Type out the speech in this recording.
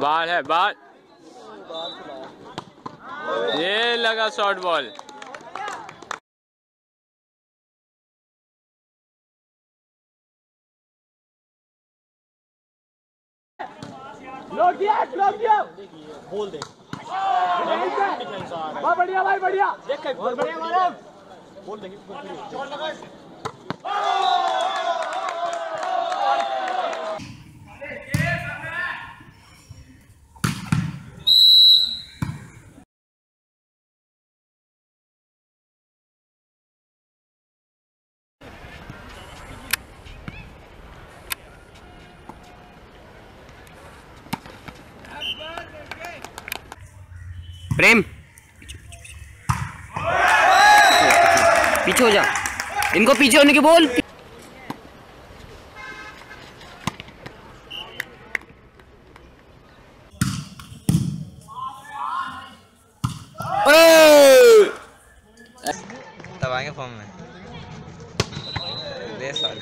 बाहर है बाहर ये लगा शॉर्ट बॉल दिया दिया बोल दे। बढ़िया भाई बढ़िया। देख बढ़िया बोल देंगे प्रेम। पीछे हो जा। इनको पीछे होने के बोल। तब आएँगे फॉर्म में। ले साले।